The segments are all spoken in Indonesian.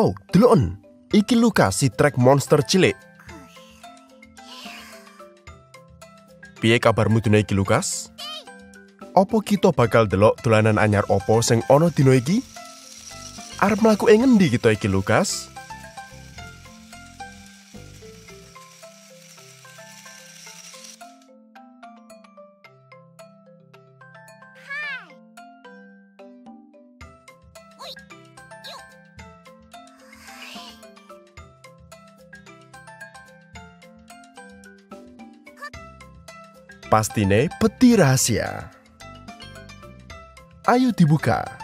Oh, delon. Iki Lukas si trek monster cilik. Piye kabarmu dina iki Lukas? Opo kita bakal delok dolanan anyar opo sing ana dina iki? Arep mlaku ing ngendi kita iki Lukas? Pastine peti rahasia. Ayo dibuka.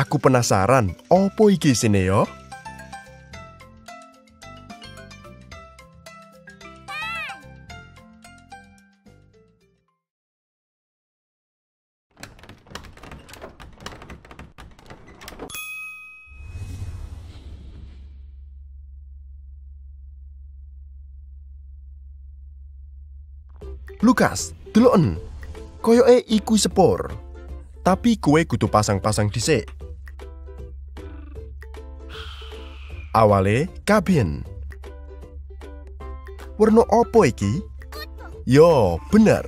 Aku penasaran, opo iki sini yo? Lukas, deloken. Koyoke iku sepur. Tapi kue kudu pasang-pasang dhisik. Awale kabin. Werna opo iki? Yo, bener.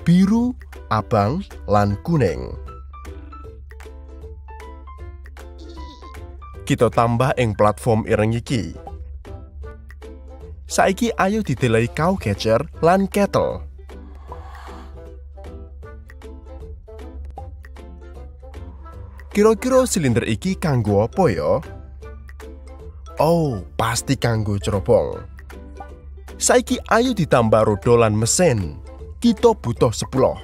Biru, abang, lan kuning. Kita tambah ing platform ireng iki. Saiki ayo didelai cow catcher lan kettle. Kira-kira silinder iki kanggo apa ya? Oh, pasti kanggo cerobong. Saiki ayo ditambah roda lan mesin. Kita butuh 10.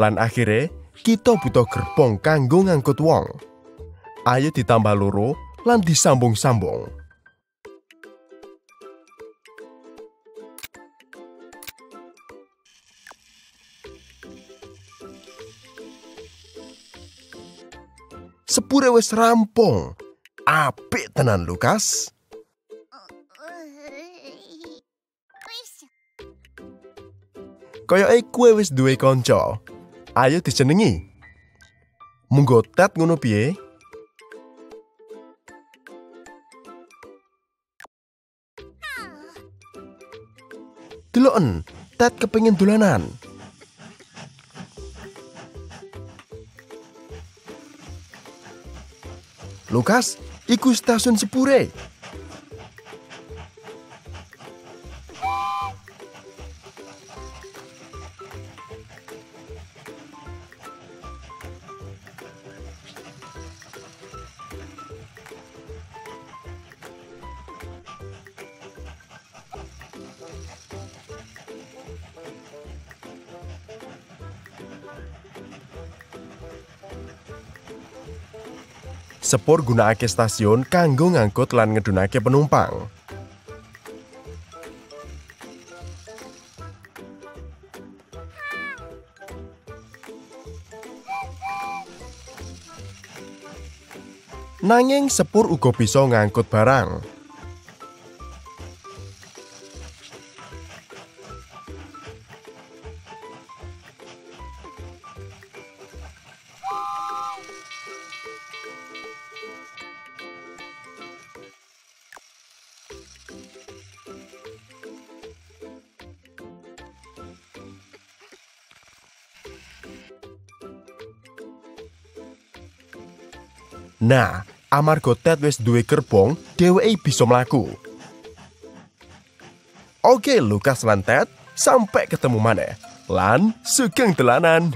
Lan akhirnya, kita butuh gerbong kanggo ngangkut wong. Ayo ditambah loro lan disambung-sambung. Sepure wis rampung. Apik tenan Lukas. Koyoke kue wis duwe kanca. Ayo dijenengi. Munggo tet ngono piye? Deloken, tet kepengin dolanan. Lukas, iku stasiun sepure. Sepur gunakake stasiun kanggo ngangkut lan ngedunake penumpang. Nanging sepur uga bisa ngangkut barang. Nah, amarga Ted wis duwe gerbong, dheweke bisa mlaku. Oke, Lukas lan Ted, sampai ketemu maneh. Lan sugeng delanan.